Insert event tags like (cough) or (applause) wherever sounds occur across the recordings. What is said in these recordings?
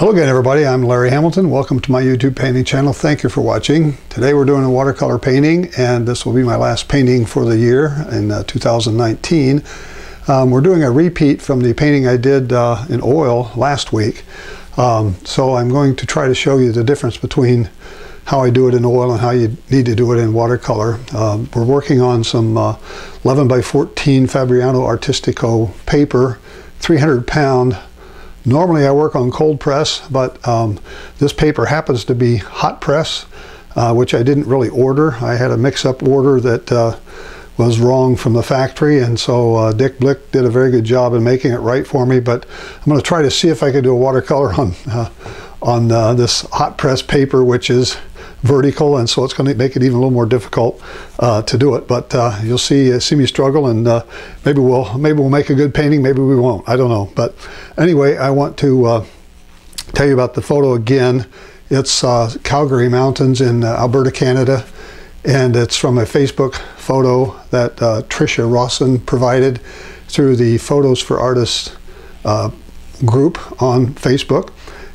Hello again everybody, I'm Larry Hamilton. Welcome to my YouTube painting channel. Thank you for watching. Today we're doing a watercolor painting and this will be my last painting for the year in uh, 2019. Um, we're doing a repeat from the painting I did uh, in oil last week. Um, so I'm going to try to show you the difference between how I do it in oil and how you need to do it in watercolor. Um, we're working on some uh, 11 by 14 Fabriano Artistico paper, 300 pound Normally I work on cold press, but um, this paper happens to be hot press, uh, which I didn't really order. I had a mix-up order that uh, was wrong from the factory, and so uh, Dick Blick did a very good job in making it right for me, but I'm going to try to see if I can do a watercolor on, uh, on uh, this hot press paper, which is vertical, and so it's going to make it even a little more difficult uh, to do it. But uh, you'll see uh, see me struggle, and uh, maybe we'll maybe we'll make a good painting. Maybe we won't. I don't know. But anyway, I want to uh, tell you about the photo again. It's Calgary Mountains in Alberta, Canada, and it's from a Facebook photo that Tricia Rawson provided through the Photos for Artists group on Facebook.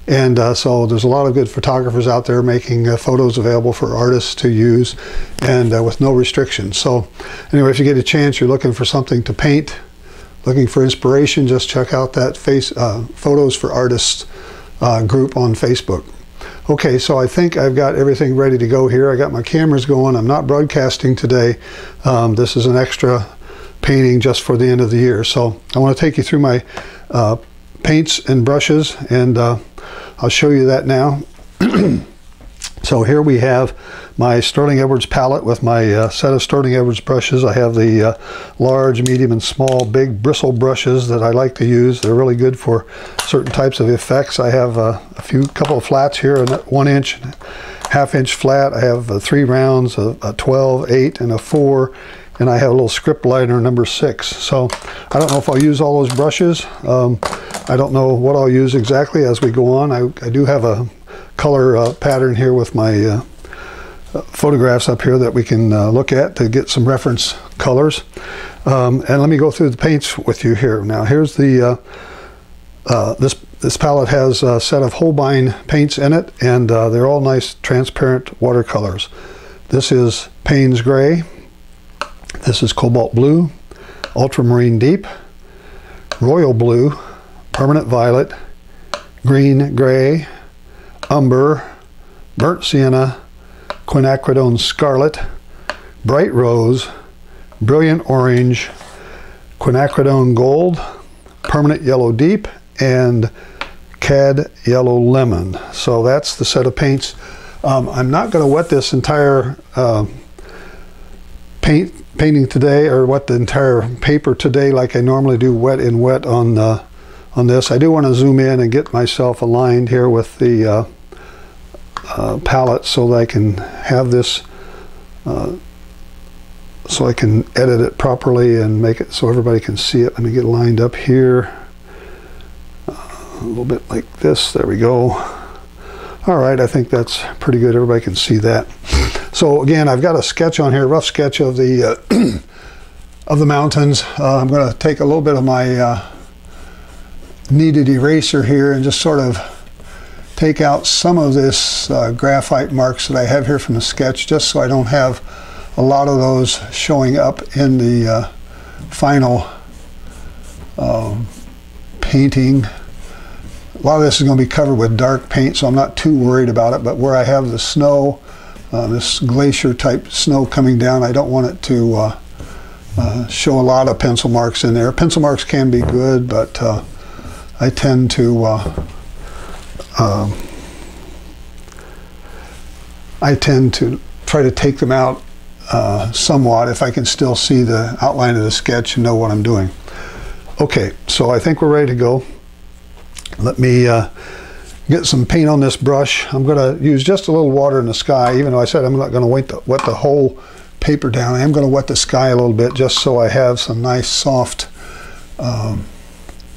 And uh, so there's a lot of good photographers out there making uh, photos available for artists to use and uh, with no restrictions. So anyway, if you get a chance, you're looking for something to paint, looking for inspiration, just check out that face uh, Photos for Artists uh, group on Facebook. Okay, so I think I've got everything ready to go here. I got my cameras going. I'm not broadcasting today. Um, this is an extra painting just for the end of the year. So I want to take you through my uh, paints and brushes and I'll show you that now. (clears throat) so here we have my Sterling Edwards palette with my uh, set of Sterling Edwards brushes. I have the uh, large, medium, and small big bristle brushes that I like to use. They're really good for certain types of effects. I have uh, a few couple of flats here, a one inch, half inch flat. I have uh, three rounds, a, a 12, 8, and a 4 and I have a little script liner number six. So I don't know if I'll use all those brushes. Um, I don't know what I'll use exactly as we go on. I, I do have a color uh, pattern here with my uh, photographs up here that we can uh, look at to get some reference colors. Um, and let me go through the paints with you here. Now here's the, uh, uh, this, this palette has a set of Holbein paints in it and uh, they're all nice transparent watercolors. This is Payne's Gray, this is Cobalt Blue, Ultramarine Deep, Royal Blue, Permanent Violet, Green Gray, Umber, Burnt Sienna, Quinacridone Scarlet, Bright Rose, Brilliant Orange, Quinacridone Gold, Permanent Yellow Deep, and Cad Yellow Lemon. So that's the set of paints. Um, I'm not going to wet this entire uh, paint painting today or what the entire paper today like I normally do wet in wet on uh, on this. I do want to zoom in and get myself aligned here with the uh, uh, palette so that I can have this uh, so I can edit it properly and make it so everybody can see it. Let me get lined up here uh, a little bit like this. There we go. All right, I think that's pretty good. Everybody can see that. So again, I've got a sketch on here, rough sketch of the uh, (clears throat) of the mountains. Uh, I'm going to take a little bit of my uh, kneaded eraser here and just sort of take out some of this uh, graphite marks that I have here from the sketch, just so I don't have a lot of those showing up in the uh, final um, painting. A lot of this is going to be covered with dark paint, so I'm not too worried about it. But where I have the snow uh, this glacier type snow coming down. I don't want it to uh, uh, show a lot of pencil marks in there. Pencil marks can be good, but uh, I tend to uh, um, I tend to try to take them out uh, somewhat if I can still see the outline of the sketch and know what I'm doing. Okay, so I think we're ready to go. Let me get some paint on this brush. I'm going to use just a little water in the sky, even though I said I'm not going to wet the, wet the whole paper down. I am going to wet the sky a little bit just so I have some nice soft um,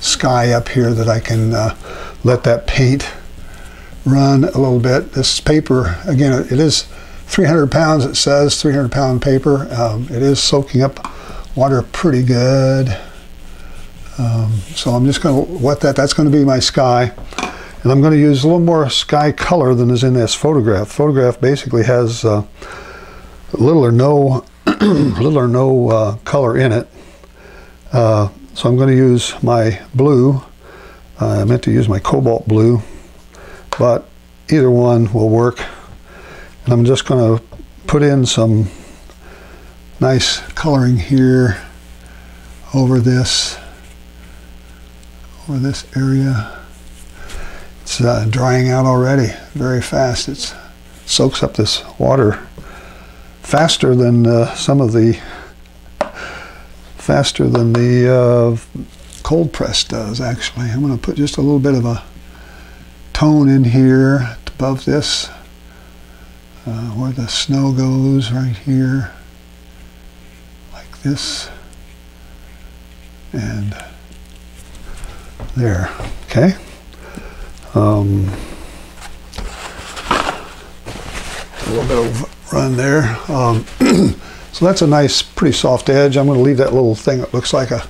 sky up here that I can uh, let that paint run a little bit. This paper, again, it is 300 pounds, it says, 300 pound paper. Um, it is soaking up water pretty good. Um, so I'm just going to wet that. That's going to be my sky. And I'm going to use a little more sky color than is in this photograph. Photograph basically has uh, little or no (clears throat) little or no uh, color in it. Uh, so I'm going to use my blue. I meant to use my cobalt blue, but either one will work. And I'm just going to put in some nice coloring here over this over this area. It's uh, drying out already very fast. It soaks up this water faster than uh, some of the faster than the uh, cold press does actually. I'm going to put just a little bit of a tone in here above this uh, where the snow goes right here like this and there okay um, a little bit of run there. Um, (clears throat) so that's a nice pretty soft edge. I'm going to leave that little thing. That looks like a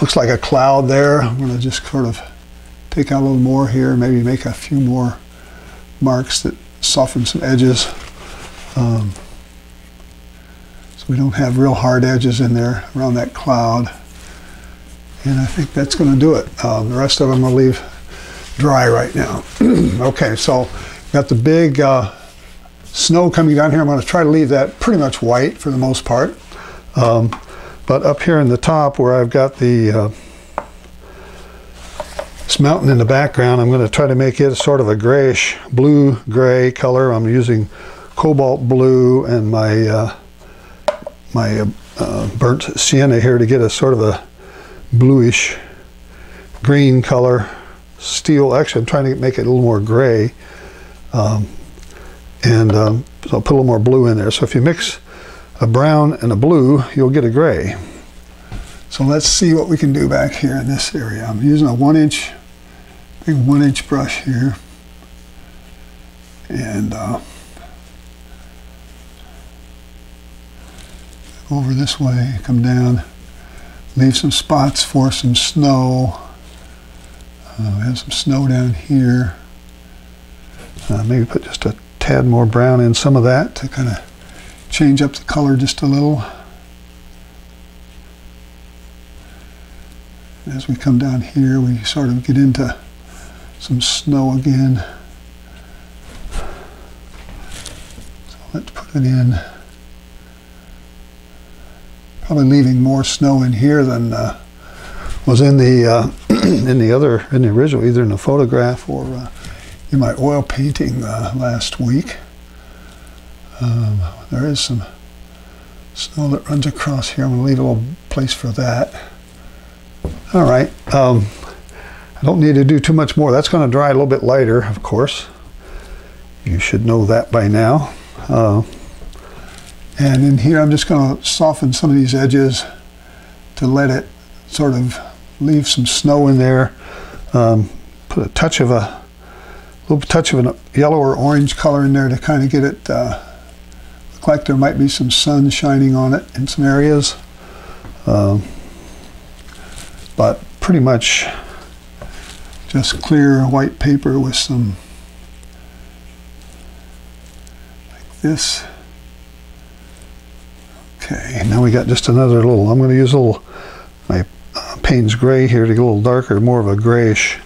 looks like a cloud there. I'm going to just sort of take out a little more here maybe make a few more marks that soften some edges. Um, so we don't have real hard edges in there around that cloud. And I think that's going to do it. Um, the rest of them I'll leave dry right now. (clears throat) okay, so got the big uh, snow coming down here. I'm going to try to leave that pretty much white for the most part. Um, but up here in the top where I've got the uh, this mountain in the background, I'm going to try to make it sort of a grayish blue gray color. I'm using cobalt blue and my uh, my uh, burnt sienna here to get a sort of a bluish green color steel actually I'm trying to make it a little more gray um, and um, so I'll put a little more blue in there. So if you mix a brown and a blue you'll get a gray. So let's see what we can do back here in this area. I'm using a one inch big one inch brush here. And uh, over this way come down leave some spots for some snow. Uh, we have some snow down here. Uh, maybe put just a tad more brown in some of that to kind of change up the color just a little. As we come down here, we sort of get into some snow again. So let's put it in probably leaving more snow in here than uh, was in the uh, (clears throat) in the other in the original, either in the photograph or uh, in my oil painting uh, last week. Um, there is some snow that runs across here. I'm going to leave a little place for that. All right. Um, I don't need to do too much more. That's going to dry a little bit lighter, of course. You should know that by now. Uh, and in here, I'm just going to soften some of these edges to let it sort of leave some snow in there. Um, put a touch of a little touch of a yellow or orange color in there to kind of get it uh, look like there might be some sun shining on it in some areas. Um, but pretty much just clear white paper with some like this. Okay, now we got just another little, I'm going to use a little, my Payne's Gray here to get a little darker, more of a grayish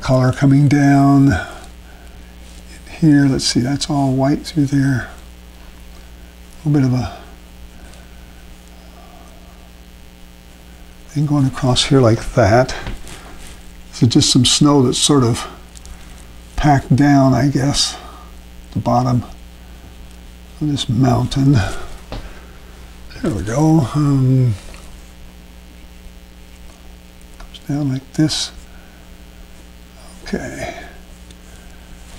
color coming down. In here, let's see, that's all white through there. A little bit of a thing going across here like that. So just some snow that's sort of packed down, I guess, the bottom of this mountain. There we go. Um, comes down like this. Okay.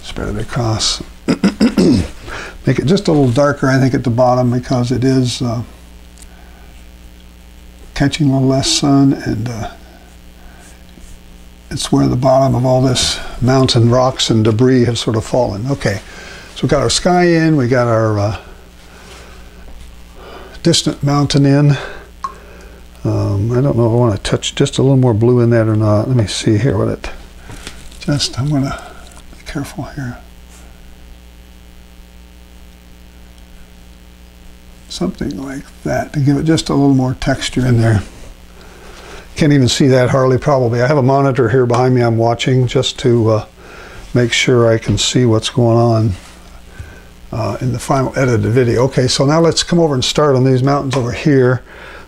Spread it across. (coughs) Make it just a little darker, I think, at the bottom because it is uh, catching a little less sun and uh, it's where the bottom of all this mountain rocks and debris have sort of fallen. Okay, so we've got our sky in, we got our uh, distant mountain in. Um, I don't know if I want to touch just a little more blue in that or not. Let me see here what it just, I'm going to be careful here. Something like that to give it just a little more texture in there. Can't even see that hardly probably. I have a monitor here behind me I'm watching just to uh, make sure I can see what's going on uh, in the final edited video. Okay, so now let's come over and start on these mountains over here.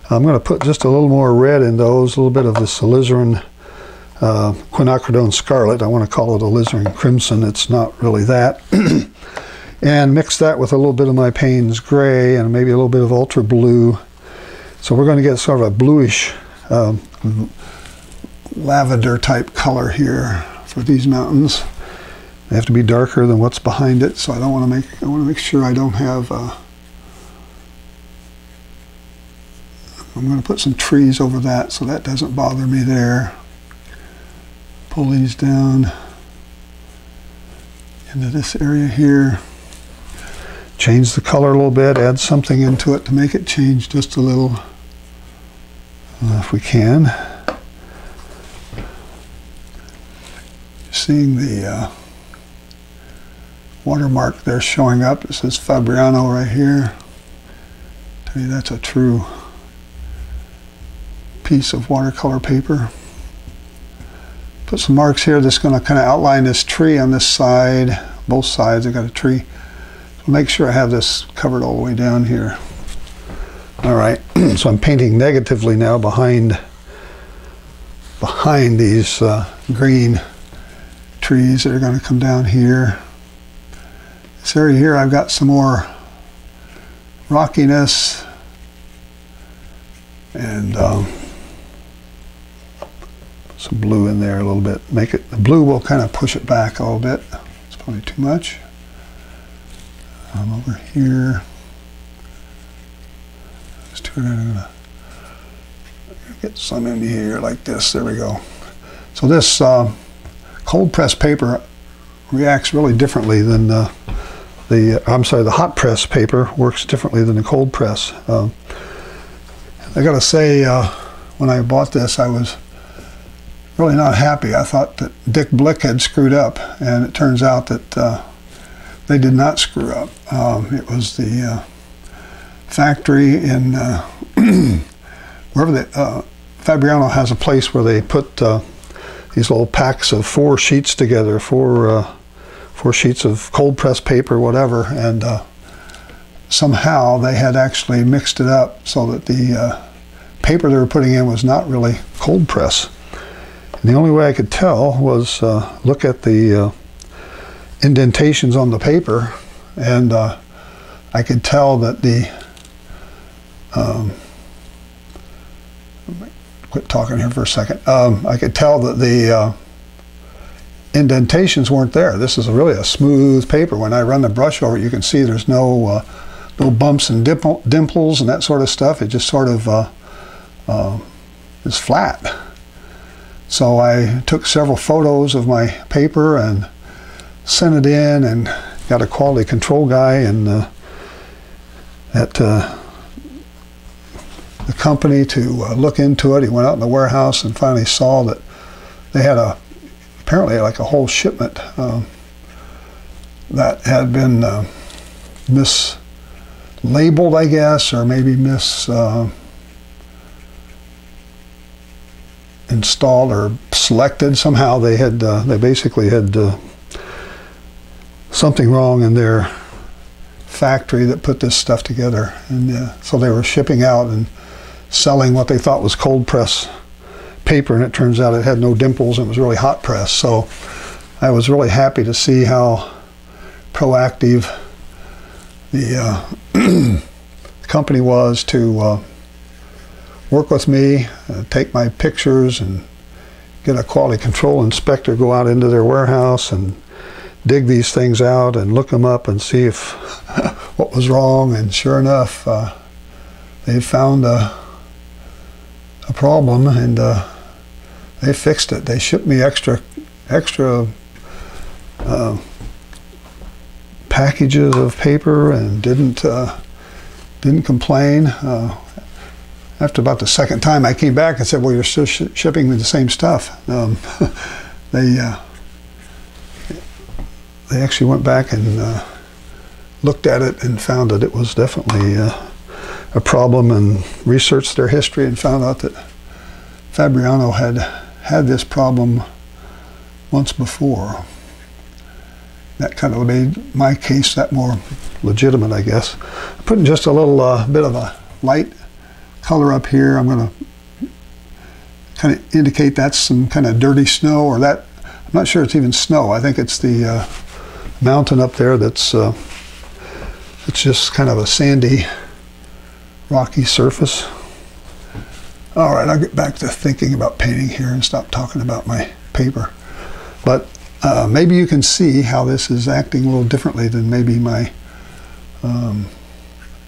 I'm going to put just a little more red in those, a little bit of this alizarin uh, quinacridone scarlet. I want to call it alizarin crimson. It's not really that. (clears throat) and mix that with a little bit of my Payne's gray and maybe a little bit of ultra blue. So we're going to get sort of a bluish um, lavender type color here for these mountains. They have to be darker than what's behind it, so I don't want to make. I want to make sure I don't have. Uh, I'm going to put some trees over that so that doesn't bother me there. Pull these down into this area here. Change the color a little bit, add something into it to make it change just a little, uh, if we can. Seeing the uh, watermark there showing up. It says Fabriano right here. Tell you that's a true piece of watercolor paper. Put some marks here that's going to kind of outline this tree on this side. Both sides I got a tree. So make sure I have this covered all the way down here. All right, (clears throat) so I'm painting negatively now behind behind these uh, green trees that are going to come down here. This area here, I've got some more rockiness and um, some blue in there a little bit. Make it, the blue will kind of push it back a little bit. It's probably too much. I'm over here. Let's do it. I'm get some in here like this. There we go. So this uh, cold press paper reacts really differently than uh, the I'm sorry, the hot press paper works differently than the cold press. Um, I got to say, uh, when I bought this, I was really not happy. I thought that Dick Blick had screwed up, and it turns out that uh, they did not screw up. Um, it was the uh, factory in uh, (clears throat) wherever they, uh, Fabriano has a place where they put uh, these little packs of four sheets together, four four sheets of cold press paper, whatever, and uh, somehow they had actually mixed it up so that the uh, paper they were putting in was not really cold press. And the only way I could tell was uh, look at the uh, indentations on the paper, and uh, I could tell that the um, quit talking here for a second. Um, I could tell that the uh, indentations weren't there. This is really a smooth paper. When I run the brush over it, you can see there's no uh, no bumps and dimple, dimples and that sort of stuff. It just sort of uh, uh, is flat. So I took several photos of my paper and sent it in and got a quality control guy and uh, at uh, the company to uh, look into it. He went out in the warehouse and finally saw that they had a apparently like a whole shipment um, that had been uh, mislabeled, I guess, or maybe mis uh, installed or selected. Somehow they had uh, they basically had uh, something wrong in their factory that put this stuff together, and uh, so they were shipping out and selling what they thought was cold press paper and it turns out it had no dimples and it was really hot press. So I was really happy to see how proactive the uh, (clears throat) company was to uh, work with me, uh, take my pictures and get a quality control inspector go out into their warehouse and dig these things out and look them up and see if (laughs) what was wrong and sure enough uh, they found a, a problem and uh, they fixed it. They shipped me extra, extra uh, packages of paper and didn't uh, didn't complain. After about the second time, I came back and said, "Well, you're still sh shipping me the same stuff." Um, (laughs) they uh, they actually went back and uh, looked at it and found that it was definitely uh, a problem and researched their history and found out that Fabriano had had this problem once before. That kind of made my case that more legitimate, I guess. Putting just a little uh, bit of a light color up here. I'm going to kind of indicate that's some kind of dirty snow or that, I'm not sure it's even snow. I think it's the uh, mountain up there that's uh, it's just kind of a sandy, rocky surface. All right, I'll get back to thinking about painting here and stop talking about my paper. But uh, maybe you can see how this is acting a little differently than maybe my um,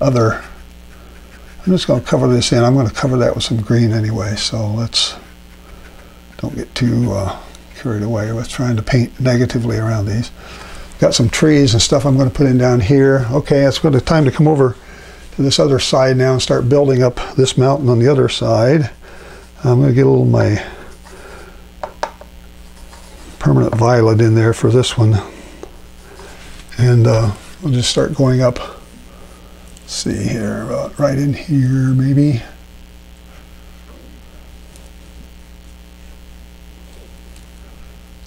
other. I'm just going to cover this in. I'm going to cover that with some green anyway, so let's don't get too uh, carried away with trying to paint negatively around these. Got some trees and stuff I'm going to put in down here. Okay, it's going to time to come over to this other side now and start building up this mountain on the other side. I'm going to get a little my permanent violet in there for this one. And uh, we'll just start going up. See here, about right in here maybe.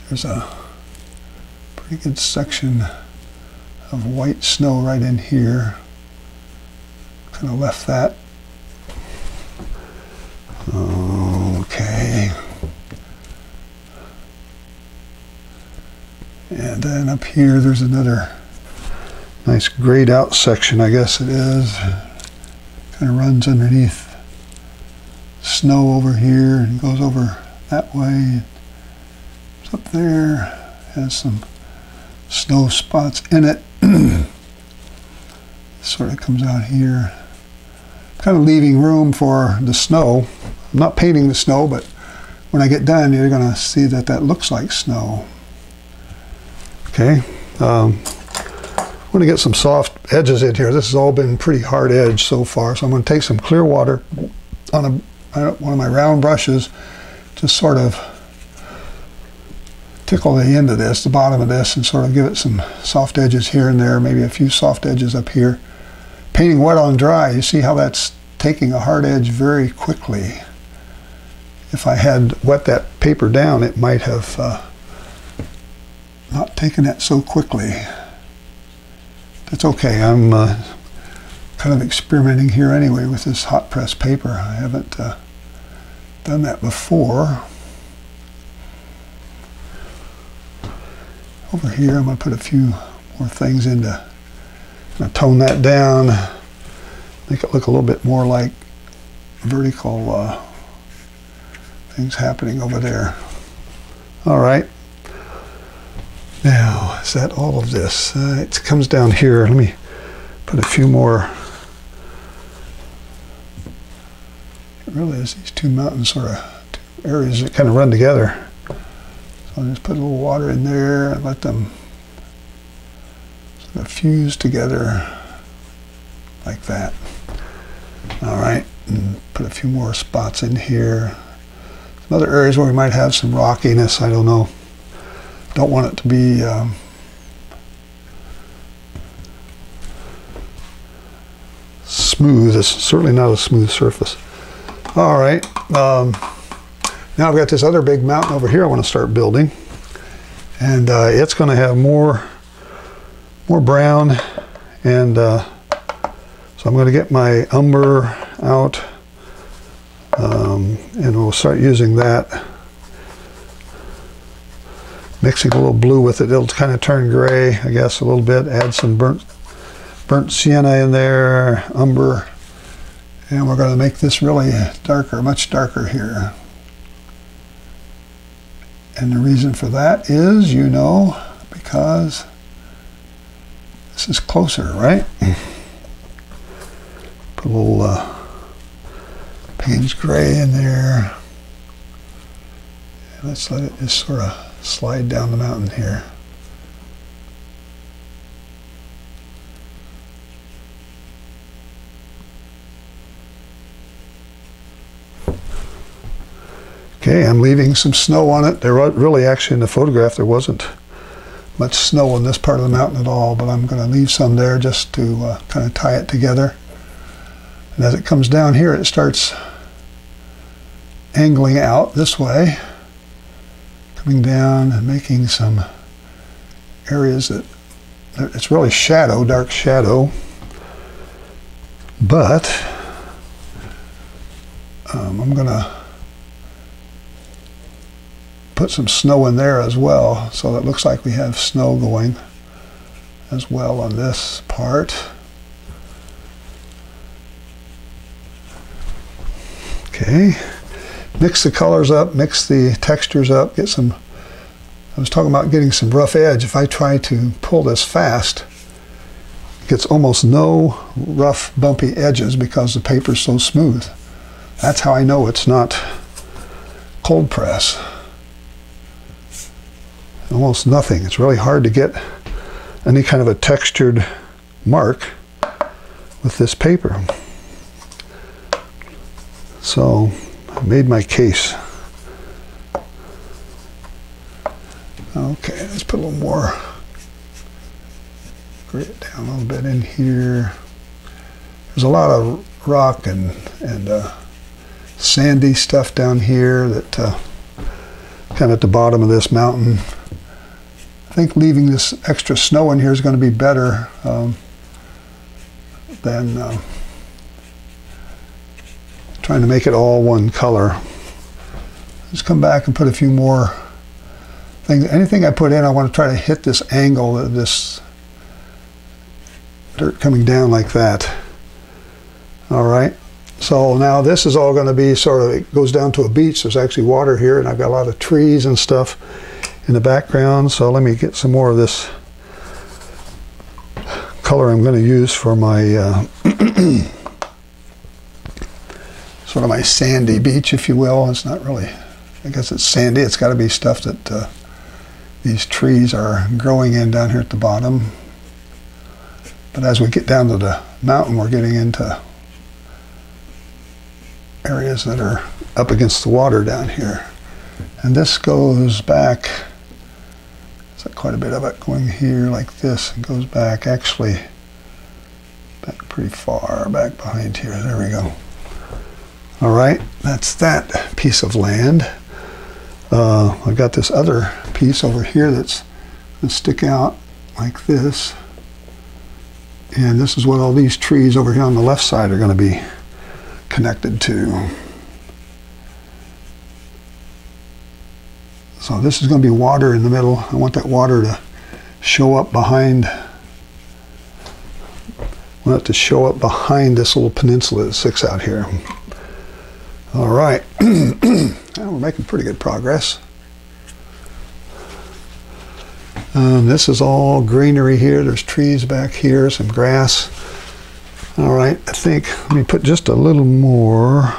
There's a pretty good section of white snow right in here. Kind of left that. Okay. And then up here there's another nice grayed out section, I guess it is. Kind of runs underneath snow over here and goes over that way. It's up there, has some snow spots in it. (clears throat) sort of comes out here. Kind of leaving room for the snow. I'm not painting the snow, but when I get done, you're going to see that that looks like snow. Okay. Um, I'm going to get some soft edges in here. This has all been pretty hard edge so far, so I'm going to take some clear water on a, one of my round brushes to sort of tickle the end of this, the bottom of this, and sort of give it some soft edges here and there, maybe a few soft edges up here. Painting wet on dry, you see how that's taking a hard edge very quickly. If I had wet that paper down, it might have uh, not taken it so quickly. That's okay, I'm uh, kind of experimenting here anyway with this hot press paper. I haven't uh, done that before. Over here, I'm going to put a few more things into, I'm tone that down, make it look a little bit more like vertical uh, things happening over there. All right. Now, is that all of this? Uh, it comes down here. Let me put a few more. It really is these two mountains sort of two areas that kind of run together. So I'll just put a little water in there and let them sort of fuse together like that. All right, and put a few more spots in here. Some other areas where we might have some rockiness, I don't know. Don't want it to be um, smooth. It's certainly not a smooth surface. All right. Um, now I've got this other big mountain over here I want to start building. And uh, it's going to have more, more brown. And uh, so I'm going to get my umber out. Um, and we'll start using that. Mixing a little blue with it. It'll kind of turn gray, I guess, a little bit. Add some burnt, burnt sienna in there, umber. And we're going to make this really darker, much darker here. And the reason for that is, you know, because this is closer, right? (laughs) Put a little uh, Payne's Gray in there. And let's let it just sort of slide down the mountain here. Okay, I'm leaving some snow on it. There really, actually, in the photograph, there wasn't much snow on this part of the mountain at all, but I'm going to leave some there just to uh, kind of tie it together. And as it comes down here, it starts angling out this way, coming down and making some areas that it's really shadow, dark shadow, but um, I'm going to put some snow in there as well. So it looks like we have snow going as well on this part. Okay, mix the colors up, mix the textures up, get some, I was talking about getting some rough edge. If I try to pull this fast, it gets almost no rough bumpy edges because the paper is so smooth. That's how I know it's not cold press. Almost nothing. It's really hard to get any kind of a textured mark with this paper. So I made my case. Okay, let's put a little more grit down a little bit in here. There's a lot of rock and, and uh, sandy stuff down here that uh, kind of at the bottom of this mountain. I think leaving this extra snow in here is going to be better um, than uh, trying to make it all one color. Just come back and put a few more things. Anything I put in, I want to try to hit this angle of this dirt coming down like that. All right. So now this is all going to be sort of, it goes down to a beach. There's actually water here and I've got a lot of trees and stuff in the background. So let me get some more of this color I'm going to use for my uh, (clears throat) sort of my sandy beach, if you will. It's not really, I guess it's sandy. It's got to be stuff that uh, these trees are growing in down here at the bottom. But as we get down to the mountain, we're getting into areas that are up against the water down here. And this goes back, it's like quite a bit of it going here like this and goes back actually back pretty far back behind here. There we go. All right, that's that piece of land. Uh, I've got this other piece over here that's going to stick out like this. And this is what all these trees over here on the left side are going to be connected to. So this is going to be water in the middle. I want that water to show up behind I want it to show up behind this little peninsula that sticks out here. All right, (clears throat) we're making pretty good progress. Um, this is all greenery here. There's trees back here, some grass. All right, I think, let me put just a little more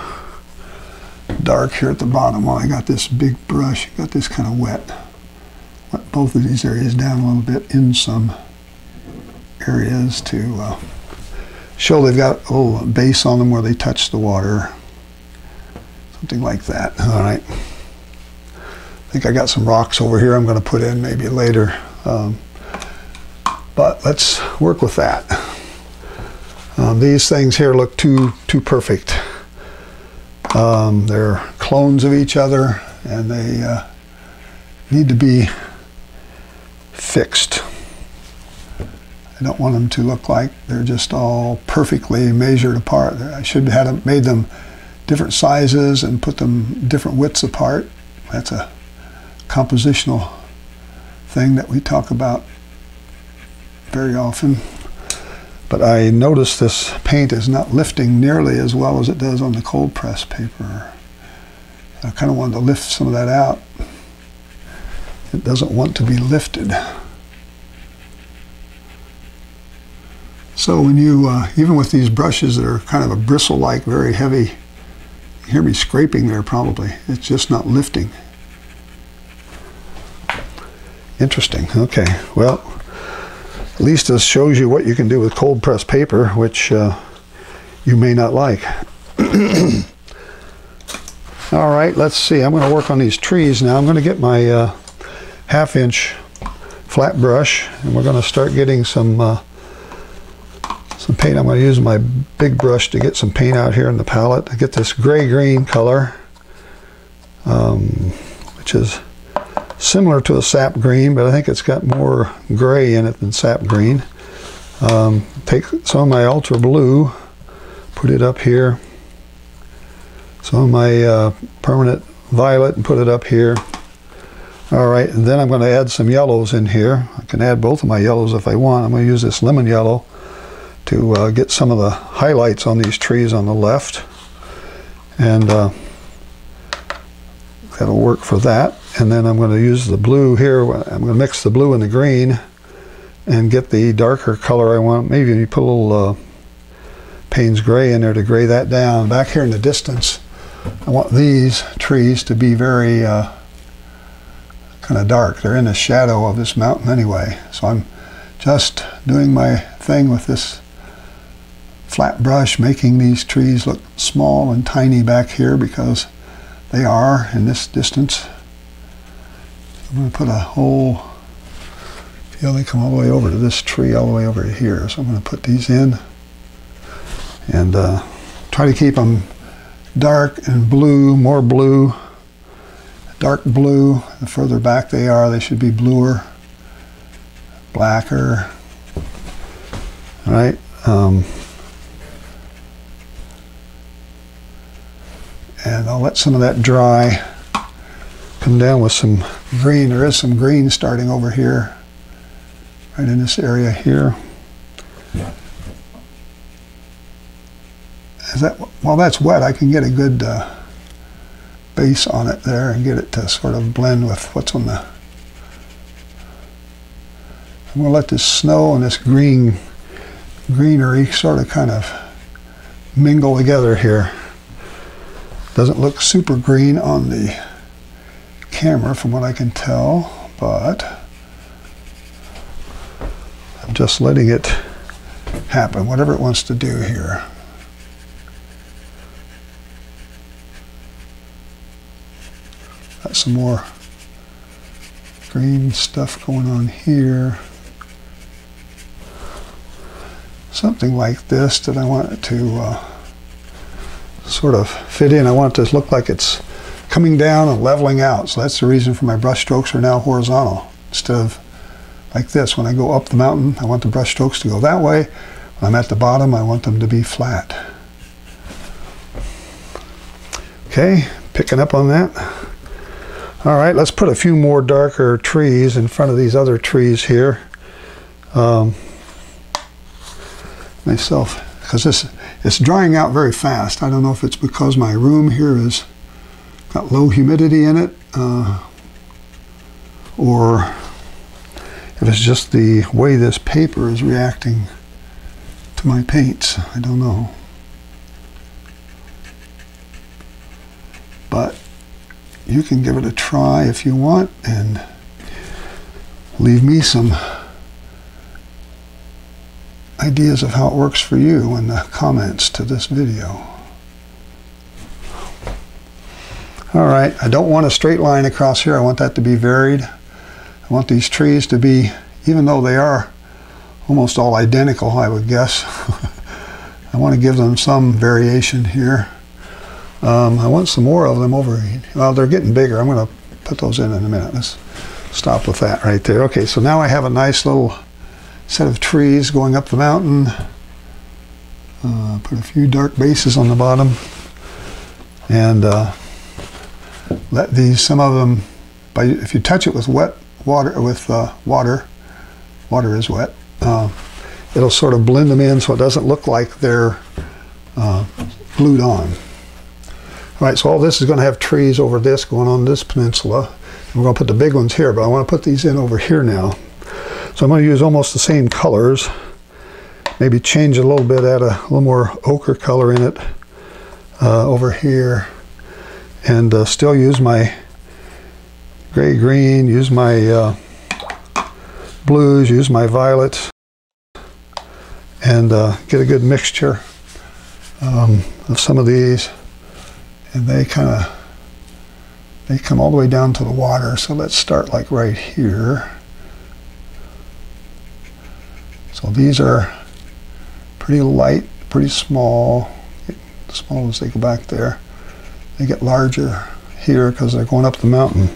dark here at the bottom while I got this big brush. Got this kind of wet. Wet both of these areas down a little bit in some areas to uh, show they've got a little base on them where they touch the water something like that. All right. I think I got some rocks over here I'm going to put in maybe later. Um, but let's work with that. Um, these things here look too too perfect. Um, they're clones of each other and they uh, need to be fixed. I don't want them to look like they're just all perfectly measured apart. I should have made them different sizes and put them different widths apart. That's a compositional thing that we talk about very often. But I notice this paint is not lifting nearly as well as it does on the cold press paper. I kind of wanted to lift some of that out. It doesn't want to be lifted. So when you, uh, even with these brushes that are kind of a bristle-like, very heavy hear me scraping there probably. It's just not lifting. Interesting. Okay. Well, at least this shows you what you can do with cold press paper, which uh, you may not like. (clears throat) All right, let's see. I'm going to work on these trees now. I'm going to get my uh, half inch flat brush and we're going to start getting some uh, some paint. I'm going to use my big brush to get some paint out here in the palette. I get this gray-green color, um, which is similar to a sap green, but I think it's got more gray in it than sap green. Um, take some of my ultra blue, put it up here. Some of my uh, permanent violet and put it up here. All right, and then I'm going to add some yellows in here. I can add both of my yellows if I want. I'm going to use this lemon yellow to uh, get some of the highlights on these trees on the left. And uh, that'll work for that. And then I'm going to use the blue here. I'm going to mix the blue and the green and get the darker color I want. Maybe you put a little uh, Payne's gray in there to gray that down. Back here in the distance, I want these trees to be very uh, kind of dark. They're in the shadow of this mountain anyway. So I'm just doing my thing with this flat brush making these trees look small and tiny back here because they are in this distance. I'm going to put a whole, feel they come all the way over to this tree all the way over here. So I'm going to put these in and uh, try to keep them dark and blue, more blue, dark blue. The further back they are, they should be bluer, blacker. All right. Um, and I'll let some of that dry. Come down with some green. There is some green starting over here, right in this area here. Is that while that's wet, I can get a good uh, base on it there and get it to sort of blend with what's on the. I'm going to let this snow and this green greenery sort of kind of mingle together here. Doesn't look super green on the camera from what I can tell, but I'm just letting it happen, whatever it wants to do here. Got some more green stuff going on here. Something like this that I want to uh, sort of fit in. I want it to look like it's coming down and leveling out. So that's the reason for my brush strokes are now horizontal instead of like this. When I go up the mountain, I want the brush strokes to go that way. When I'm at the bottom, I want them to be flat. Okay, picking up on that. All right, let's put a few more darker trees in front of these other trees here. Um, myself, because this it's drying out very fast. I don't know if it's because my room here is got low humidity in it, uh, or if it's just the way this paper is reacting to my paints. I don't know. But you can give it a try if you want and leave me some ideas of how it works for you in the comments to this video. All right, I don't want a straight line across here. I want that to be varied. I want these trees to be, even though they are almost all identical, I would guess, (laughs) I want to give them some variation here. Um, I want some more of them over here. Well, they're getting bigger. I'm going to put those in in a minute. Let's stop with that right there. Okay, so now I have a nice little set of trees going up the mountain. Uh, put a few dark bases on the bottom and uh, let these, some of them, by, if you touch it with wet water, with uh, water, water is wet, uh, it'll sort of blend them in so it doesn't look like they're uh, glued on. All right, so all this is going to have trees over this going on this peninsula. We're going to put the big ones here, but I want to put these in over here now. So I'm going to use almost the same colors. Maybe change a little bit, add a little more ochre color in it uh, over here. And uh, still use my gray green, use my uh, blues, use my violets, and uh, get a good mixture um, of some of these. And they kind of, they come all the way down to the water. So let's start like right here So these are pretty light, pretty small, small as they go back there. They get larger here because they're going up the mountain.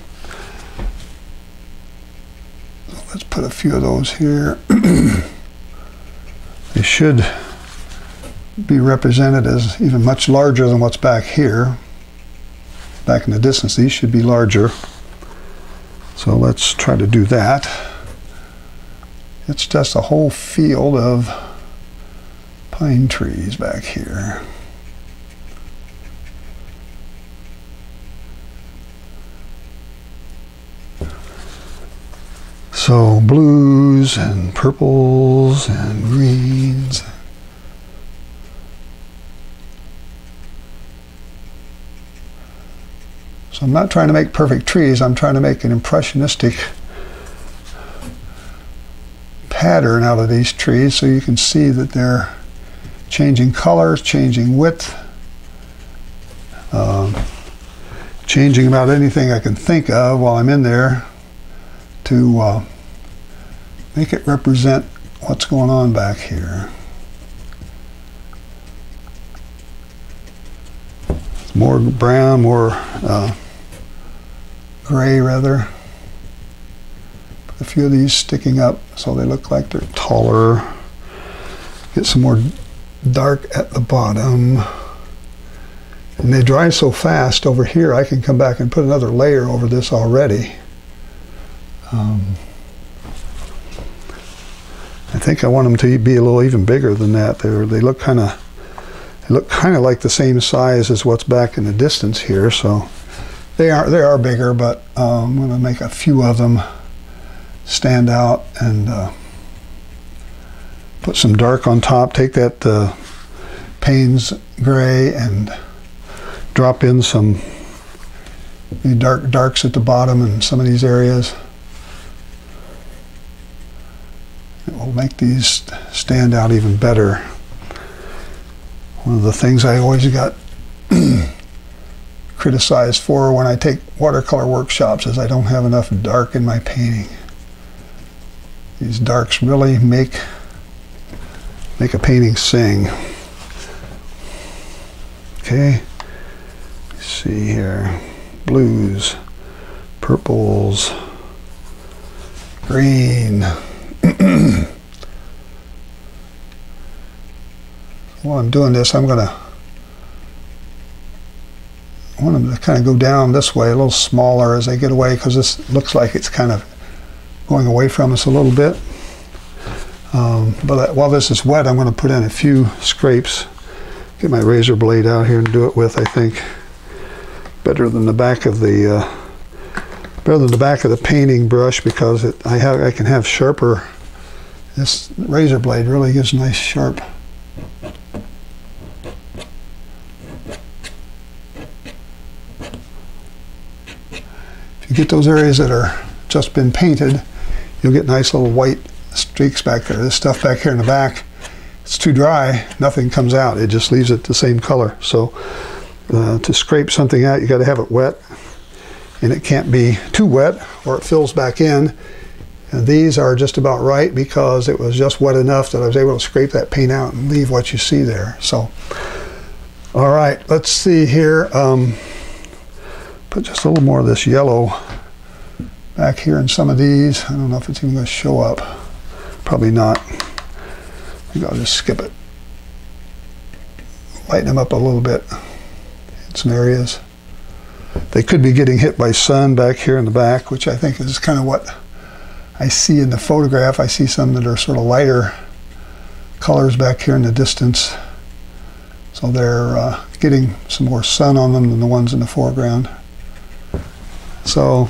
So let's put a few of those here. (clears throat) they should be represented as even much larger than what's back here. Back in the distance, these should be larger. So let's try to do that. It's just a whole field of pine trees back here. So blues and purples and greens. So I'm not trying to make perfect trees, I'm trying to make an impressionistic pattern out of these trees so you can see that they're changing colors, changing width, um, changing about anything I can think of while I'm in there to uh, make it represent what's going on back here. More brown, more uh, gray rather a few of these sticking up so they look like they're taller. Get some more dark at the bottom. And they dry so fast over here, I can come back and put another layer over this already. Um, I think I want them to be a little even bigger than that. They they look kind of they look kind of like the same size as what's back in the distance here. So they are they are bigger, but um, I'm going to make a few of them stand out and uh, put some dark on top. Take that uh, Payne's gray and drop in some dark darks at the bottom in some of these areas. It will make these stand out even better. One of the things I always got (clears throat) criticized for when I take watercolor workshops is I don't have enough dark in my painting. These darks really make make a painting sing. Okay, Let's see here, blues, purples, green. (clears throat) While I'm doing this, I'm gonna I want them to kind of go down this way a little smaller as they get away because this looks like it's kind of going away from us a little bit. Um, but while this is wet, I'm going to put in a few scrapes. Get my razor blade out here and do it with, I think, better than the back of the uh, better than the back of the painting brush because it, I have I can have sharper. This razor blade really gives nice sharp. If you get those areas that are just been painted, you'll get nice little white streaks back there. This stuff back here in the back, it's too dry, nothing comes out. It just leaves it the same color. So uh, to scrape something out, you got to have it wet. And it can't be too wet or it fills back in. And these are just about right because it was just wet enough that I was able to scrape that paint out and leave what you see there. So, all right, let's see here. Um, put just a little more of this yellow back here in some of these. I don't know if it's even going to show up. Probably not. I think I'll just skip it. Lighten them up a little bit in some areas. They could be getting hit by sun back here in the back, which I think is kind of what I see in the photograph. I see some that are sort of lighter colors back here in the distance. So they're uh, getting some more sun on them than the ones in the foreground. So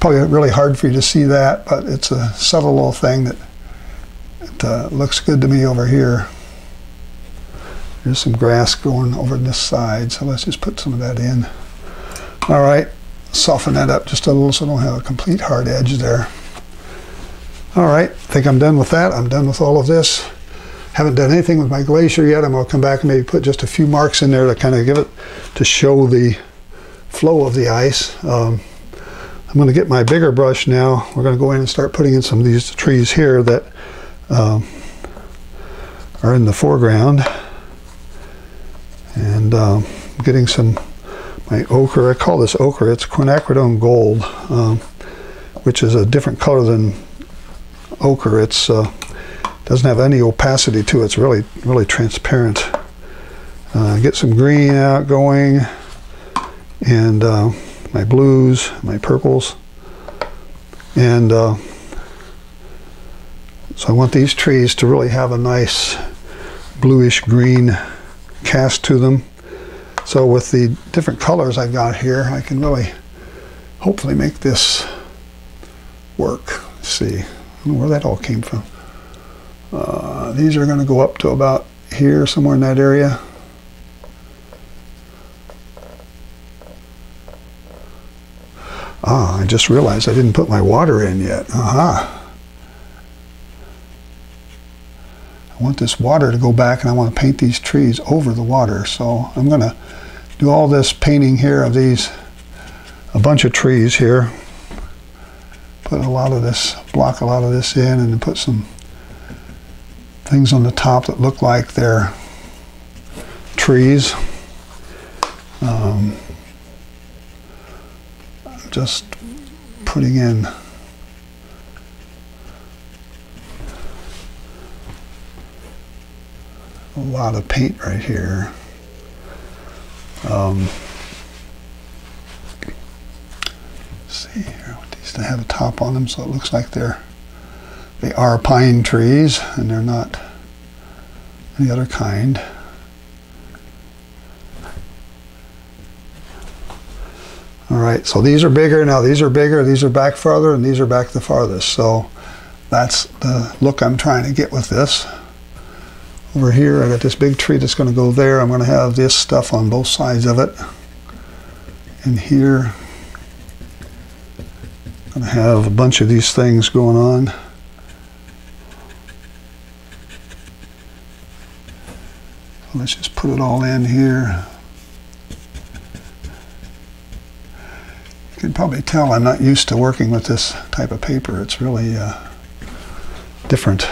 probably really hard for you to see that, but it's a subtle little thing that uh, looks good to me over here. There's some grass growing over this side, so let's just put some of that in. All right, soften that up just a little so I don't have a complete hard edge there. All right, I think I'm done with that. I'm done with all of this. Haven't done anything with my glacier yet. I'm to come back and maybe put just a few marks in there to kind of give it, to show the flow of the ice. Um, I'm going to get my bigger brush now. We're going to go in and start putting in some of these trees here that um, are in the foreground. And um, getting some my ochre. I call this ochre. It's quinacridone gold, um, which is a different color than ochre. It's uh, doesn't have any opacity to it. It's really really transparent. Uh, get some green out going, and uh, my blues, my purples, and uh, so I want these trees to really have a nice bluish green cast to them. So with the different colors I've got here, I can really hopefully make this work. Let's see where that all came from. Uh, these are going to go up to about here, somewhere in that area. Ah, I just realized I didn't put my water in yet. Aha. I want this water to go back and I want to paint these trees over the water. So I'm going to do all this painting here of these, a bunch of trees here. Put a lot of this, block a lot of this in and put some things on the top that look like they're trees. Um, just putting in a lot of paint right here. Um, see here, these to have a top on them, so it looks like they're they are pine trees and they're not any other kind. All right, so these are bigger now. These are bigger. These are back farther, and these are back the farthest. So that's the look I'm trying to get with this. Over here, I got this big tree that's going to go there. I'm going to have this stuff on both sides of it. And here, I'm going to have a bunch of these things going on. Let's just put it all in here. You can probably tell I'm not used to working with this type of paper. It's really uh, different.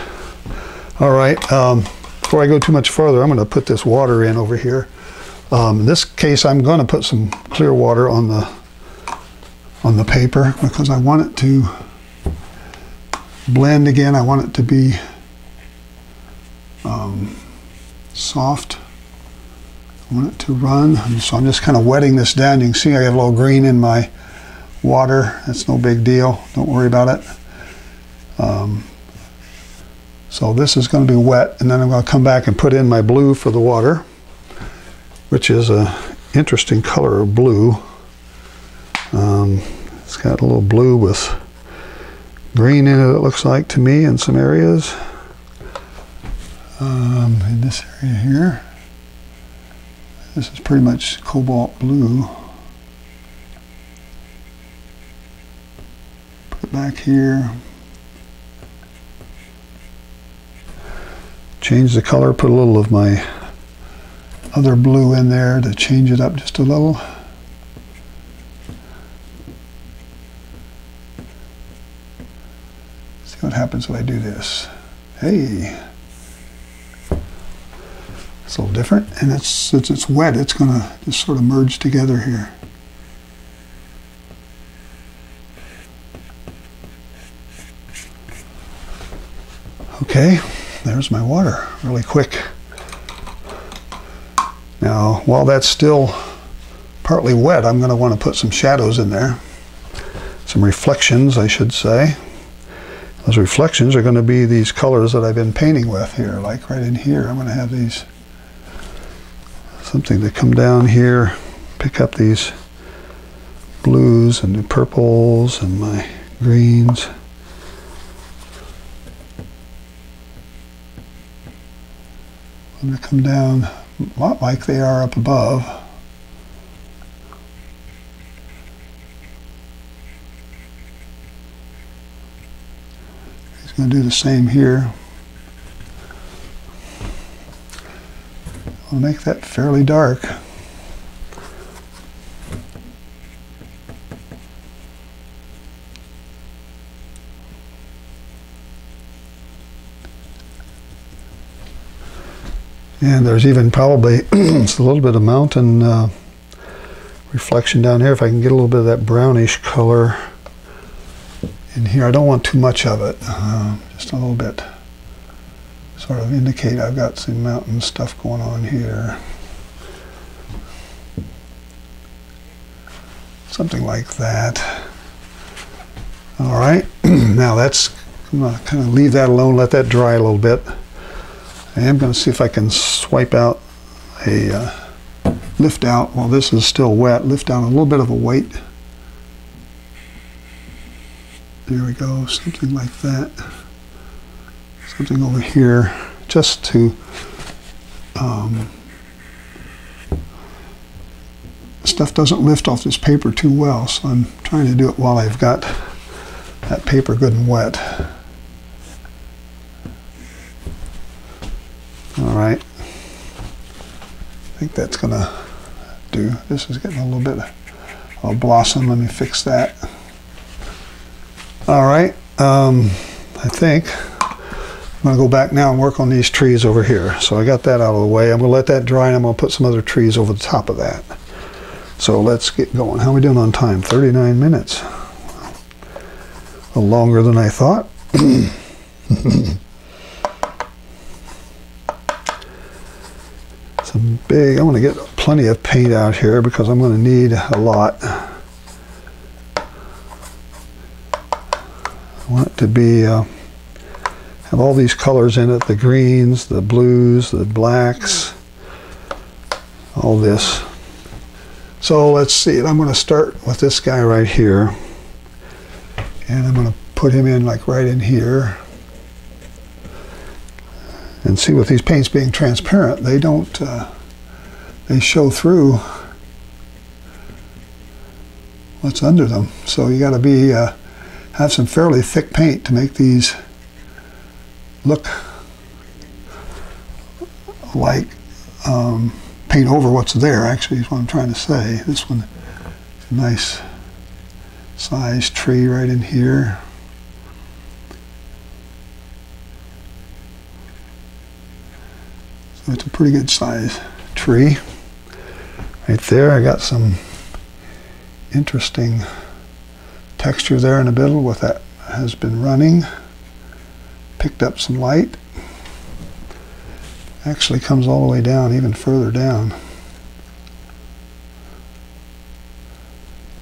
All right. Um, before I go too much further, I'm going to put this water in over here. Um, in this case, I'm going to put some clear water on the on the paper because I want it to blend again. I want it to be um, soft. I want it to run. So I'm just kind of wetting this down. You can see I have a little green in my water. That's no big deal. Don't worry about it. Um, so this is going to be wet, and then I'm going to come back and put in my blue for the water, which is a interesting color of blue. Um, it's got a little blue with green in it, it looks like to me in some areas. Um, in this area here, this is pretty much cobalt blue. Put it back here. change the color, put a little of my other blue in there to change it up just a little. See what happens when I do this. Hey, it's a little different, and it's since it's wet, it's going to just sort of merge together here. Okay there's my water really quick. Now, while that's still partly wet, I'm going to want to put some shadows in there. Some reflections, I should say. Those reflections are going to be these colors that I've been painting with here. Like right in here, I'm going to have these, something to come down here, pick up these blues and the purples and my greens. I'm going to come down a lot like they are up above. He's going to do the same here. I'll make that fairly dark. And there's even probably (clears throat) a little bit of mountain uh, reflection down here. If I can get a little bit of that brownish color in here. I don't want too much of it, uh, just a little bit. Sort of indicate I've got some mountain stuff going on here. Something like that. All right, (clears throat) now that's, I'm gonna kind of leave that alone, let that dry a little bit. I am going to see if I can swipe out a uh, lift out while this is still wet, lift out a little bit of a weight. There we go, something like that. Something over here, just to um, stuff doesn't lift off this paper too well, so I'm trying to do it while I've got that paper good and wet. All right. I think that's gonna do. This is getting a little bit of a blossom. Let me fix that. All right. Um, I think I'm gonna go back now and work on these trees over here. So I got that out of the way. I'm gonna let that dry and I'm gonna put some other trees over the top of that. So let's get going. How are we doing on time? 39 minutes. A longer than I thought. (clears throat) some big, I want to get plenty of paint out here because I'm going to need a lot. I want it to be, uh, have all these colors in it, the greens, the blues, the blacks, all this. So let's see, I'm going to start with this guy right here. And I'm going to put him in like right in here and see with these paints being transparent, they don't, uh, they show through what's under them. So you got to be, uh, have some fairly thick paint to make these look like um, paint over what's there, actually, is what I'm trying to say. This one, nice size tree right in here. It's a pretty good size tree. Right there, I got some interesting texture there in the middle with that has been running. Picked up some light. Actually comes all the way down, even further down.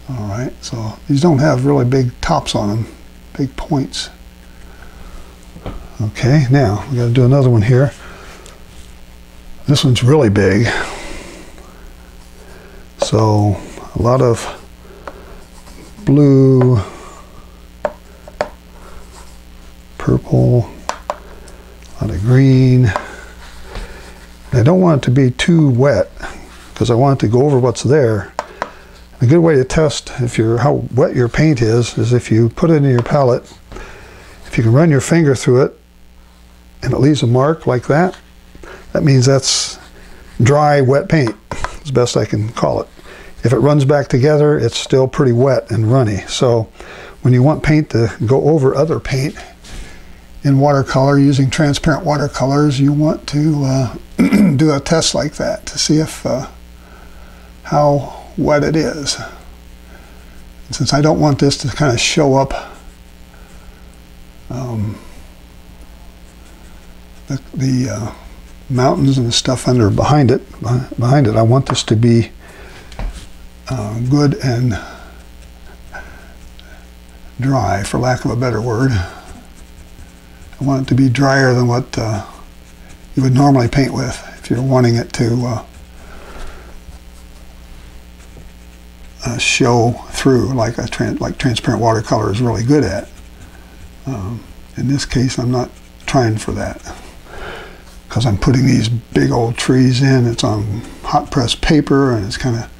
All right, so these don't have really big tops on them, big points. Okay, now we got to do another one here. This one's really big. So a lot of blue, purple, a lot of green. I don't want it to be too wet because I want it to go over what's there. A good way to test if you're how wet your paint is is if you put it in your palette, if you can run your finger through it and it leaves a mark like that, that means that's dry, wet paint, as best I can call it. If it runs back together, it's still pretty wet and runny. So when you want paint to go over other paint in watercolor using transparent watercolors, you want to uh, (clears throat) do a test like that to see if uh, how wet it is. And since I don't want this to kind of show up um, the, the uh, mountains and stuff under behind it. Behind it, I want this to be uh, good and dry, for lack of a better word. I want it to be drier than what uh, you would normally paint with if you're wanting it to uh, uh show through like a like transparent watercolor is really good at. Um, in this case, I'm not trying for that because I'm putting these big old trees in. It's on hot press paper and it's kind of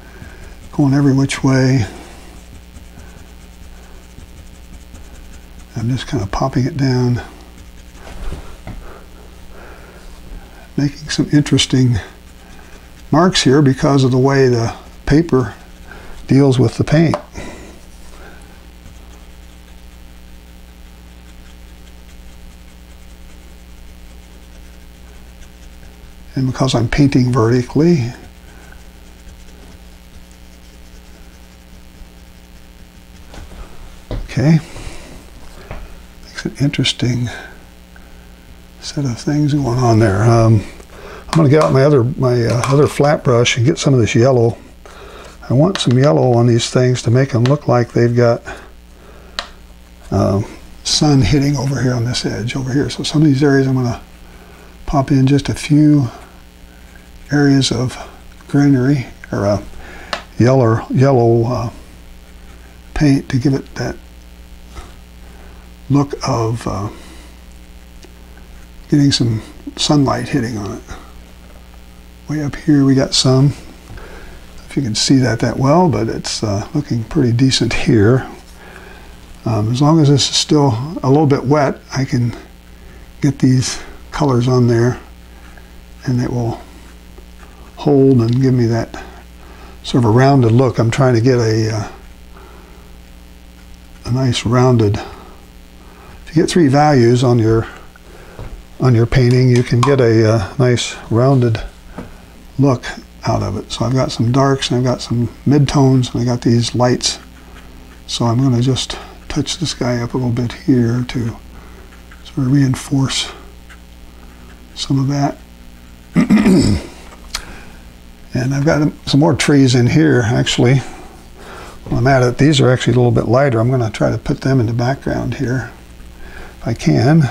going every which way. I'm just kind of popping it down, making some interesting marks here because of the way the paper deals with the paint. And because I'm painting vertically, okay, makes an interesting set of things going on there. Um, I'm going to get out my other my uh, other flat brush and get some of this yellow. I want some yellow on these things to make them look like they've got um, sun hitting over here on this edge over here. So some of these areas I'm going to pop in just a few areas of greenery or uh, yellow yellow uh, paint to give it that look of uh, getting some sunlight hitting on it. Way up here we got some. If you can see that that well, but it's uh, looking pretty decent here. Um, as long as this is still a little bit wet, I can get these colors on there and it will hold and give me that sort of a rounded look. I'm trying to get a, uh, a nice rounded, if you get three values on your on your painting, you can get a uh, nice rounded look out of it. So I've got some darks and I've got some midtones and I got these lights. So I'm going to just touch this guy up a little bit here to sort of reinforce some of that. (clears throat) and I've got some more trees in here actually. While I'm at it, these are actually a little bit lighter. I'm going to try to put them in the background here if I can.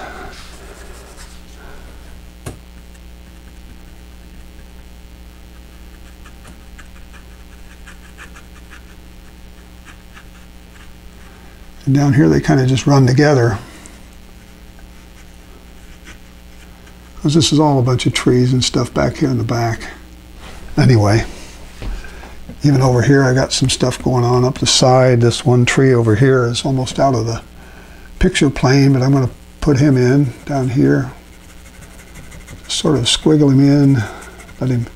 And down here they kind of just run together. Because this is all a bunch of trees and stuff back here in the back. Anyway, even over here I got some stuff going on up the side. This one tree over here is almost out of the picture plane, but I'm going to put him in down here. Sort of squiggle him in, let him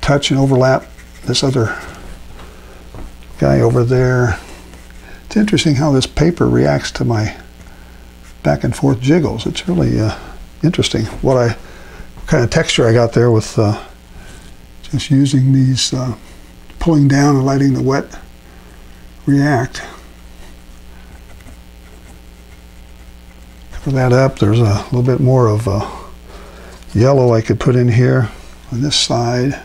touch and overlap this other guy over there. It's interesting how this paper reacts to my back and forth jiggles. It's really uh, interesting what I kind of texture I got there with uh, just using these, uh, pulling down and letting the wet react. Cover that up. There's a little bit more of uh, yellow I could put in here on this side.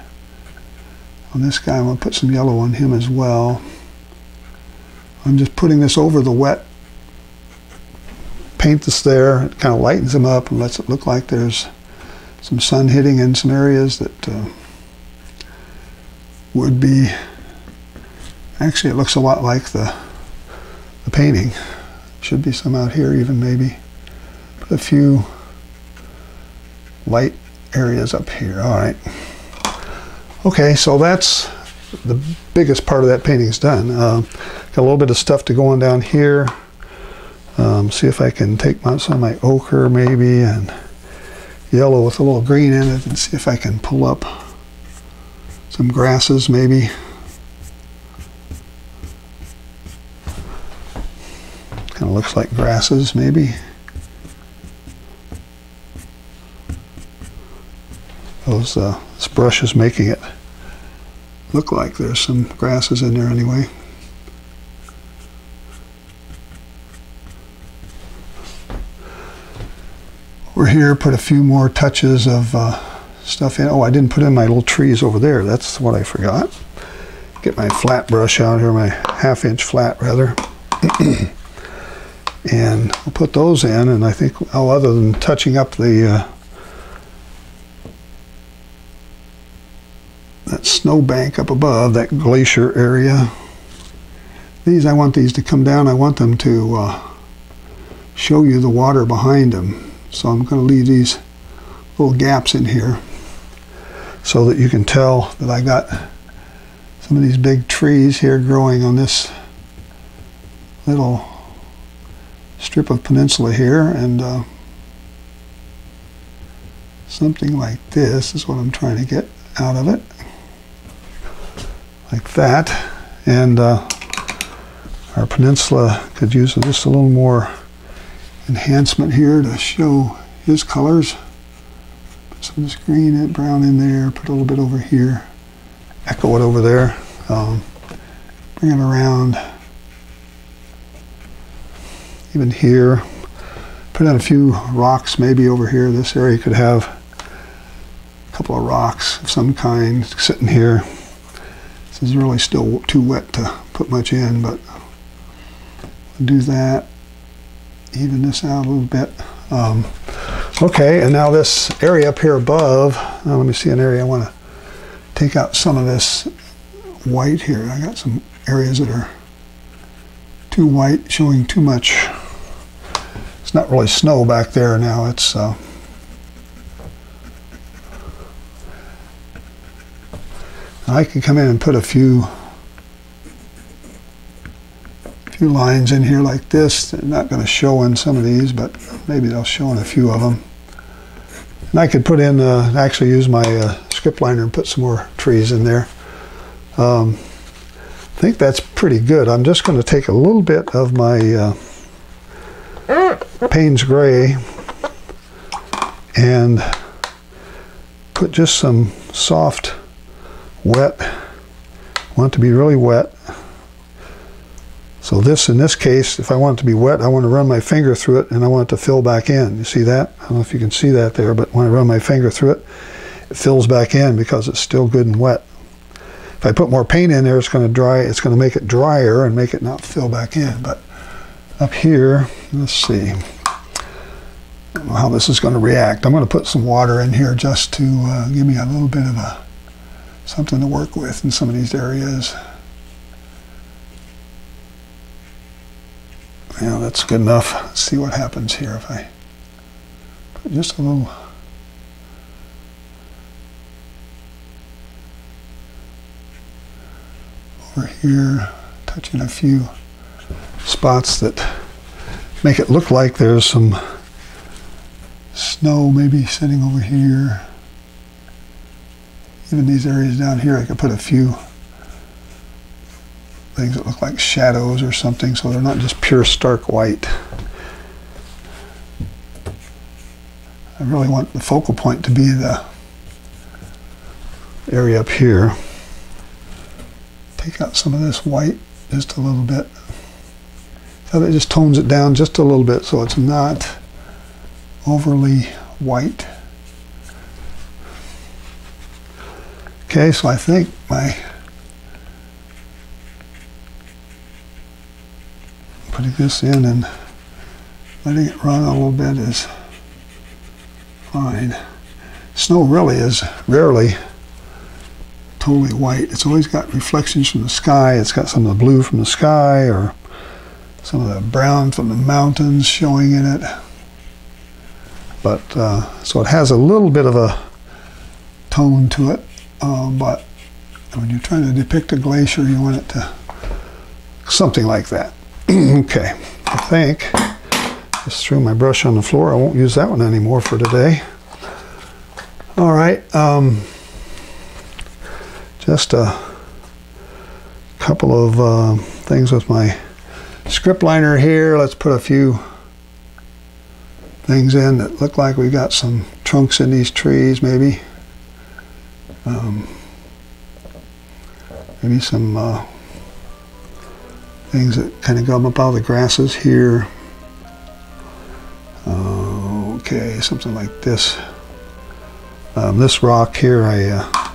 On this guy, I'm going to put some yellow on him as well. I'm just putting this over the wet paint that's there. It kind of lightens them up and lets it look like there's some sun hitting in some areas that uh, would be, actually it looks a lot like the, the painting. Should be some out here even maybe. A few light areas up here. All right. Okay, so that's the biggest part of that painting is done. Uh, got a little bit of stuff to go on down here. Um, see if I can take my, some of my ochre maybe and yellow with a little green in it and see if I can pull up some grasses maybe. Kind of looks like grasses maybe. Those, uh, this brush is making it look like there's some grasses in there anyway. We're here, put a few more touches of uh, stuff in. Oh, I didn't put in my little trees over there. That's what I forgot. Get my flat brush out here, my half inch flat rather. (clears throat) and I'll put those in and I think, oh, other than touching up the uh, that snowbank up above, that glacier area. These, I want these to come down. I want them to uh, show you the water behind them. So I'm going to leave these little gaps in here so that you can tell that I got some of these big trees here growing on this little strip of peninsula here and uh, something like this is what I'm trying to get out of it like that. And uh, our peninsula could use just a little more enhancement here to show his colors. Some this green and brown in there, put a little bit over here, echo it over there, um, bring it around, even here, put in a few rocks maybe over here. This area could have a couple of rocks of some kind sitting here. This is really still too wet to put much in, but do that. Even this out a little bit. Um, okay, and now this area up here above, now let me see an area I want to take out some of this white here. I got some areas that are too white, showing too much. It's not really snow back there now. It's uh, I can come in and put a few few lines in here like this. They're not going to show in some of these, but maybe they'll show in a few of them. And I could put in, uh, actually use my uh, script liner and put some more trees in there. Um, I think that's pretty good. I'm just going to take a little bit of my uh, Payne's Gray and put just some soft, wet, want to be really wet, so this, in this case, if I want it to be wet, I want to run my finger through it and I want it to fill back in. You see that? I don't know if you can see that there, but when I run my finger through it, it fills back in because it's still good and wet. If I put more paint in there, it's going to dry. It's going to make it drier and make it not fill back in. But up here, let's see how this is going to react. I'm going to put some water in here just to uh, give me a little bit of a something to work with in some of these areas. Yeah, that's good enough. Let's see what happens here if I put just a little over here, touching a few spots that make it look like there's some snow maybe sitting over here. Even these areas down here, I could put a few things that look like shadows or something, so they're not just pure stark white. I really want the focal point to be the area up here. Take out some of this white just a little bit. So that just tones it down just a little bit so it's not overly white. Okay, so I think my putting this in and letting it run a little bit is fine. Snow really is rarely totally white. It's always got reflections from the sky. It's got some of the blue from the sky or some of the brown from the mountains showing in it. But uh, so it has a little bit of a tone to it, uh, but when you're trying to depict a glacier, you want it to something like that. (clears throat) okay, I think just threw my brush on the floor. I won't use that one anymore for today. All right, um, just a couple of uh, things with my script liner here. Let's put a few things in that look like we've got some trunks in these trees, maybe. Um, maybe some uh, things that kind of come up out of the grasses here. Okay, something like this. Um, this rock here, I uh,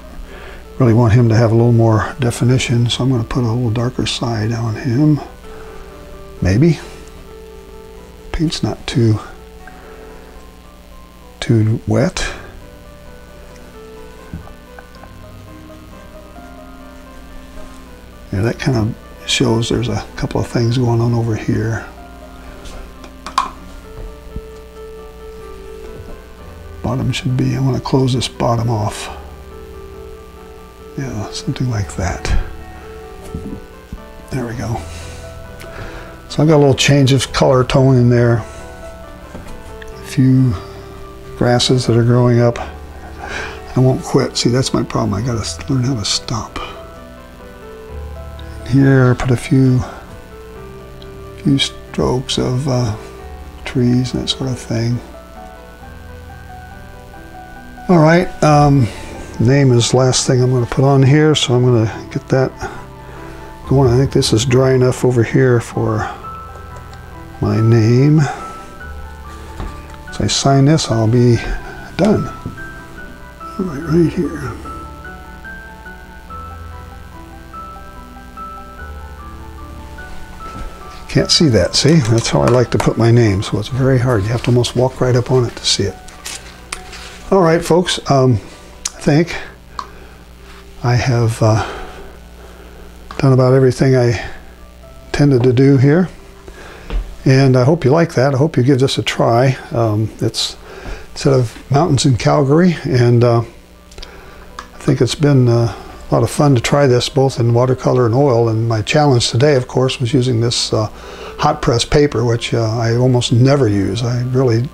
really want him to have a little more definition, so I'm going to put a little darker side on him. Maybe. Paint's not too too wet. Yeah, that kind of shows there's a couple of things going on over here. Bottom should be, I want to close this bottom off. Yeah, something like that. There we go. So I've got a little change of color tone in there. A few grasses that are growing up. I won't quit. See, that's my problem. I got to learn how to stop here, put a few few strokes of uh, trees and that sort of thing. All right, um, name is last thing I'm going to put on here, so I'm going to get that going. I think this is dry enough over here for my name. As I sign this, I'll be done. All right, right here. Can't see that, see? That's how I like to put my name, so it's very hard. You have to almost walk right up on it to see it. All right, folks, um, I think I have uh, done about everything I intended to do here. And I hope you like that. I hope you give this a try. Um, it's instead of mountains in Calgary, and uh, I think it's been uh, a lot of fun to try this both in watercolor and oil. And my challenge today, of course, was using this uh, hot press paper, which uh, I almost never use. I really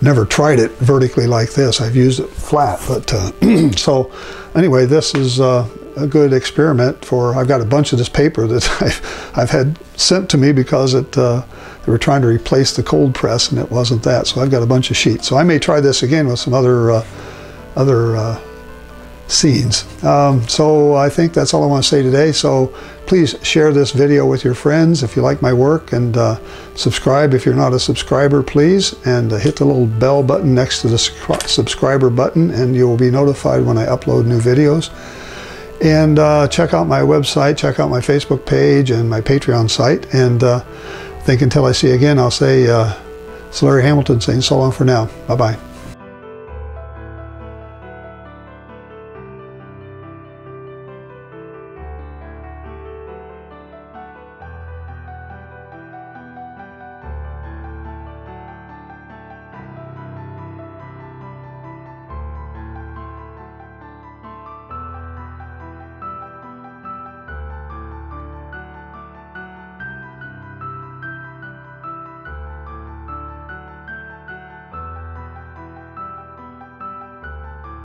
never tried it vertically like this. I've used it flat, but uh, (clears throat) so anyway, this is uh, a good experiment for. I've got a bunch of this paper that (laughs) I've, I've had sent to me because it uh, they were trying to replace the cold press and it wasn't that. So I've got a bunch of sheets. So I may try this again with some other uh, other uh, scenes. Um, so I think that's all I want to say today. So please share this video with your friends if you like my work and uh, subscribe if you're not a subscriber, please. And uh, hit the little bell button next to the subscriber button and you will be notified when I upload new videos. And uh, check out my website, check out my Facebook page and my Patreon site. And uh, I think until I see you again, I'll say, uh, it's Larry Hamilton saying so long for now. Bye-bye.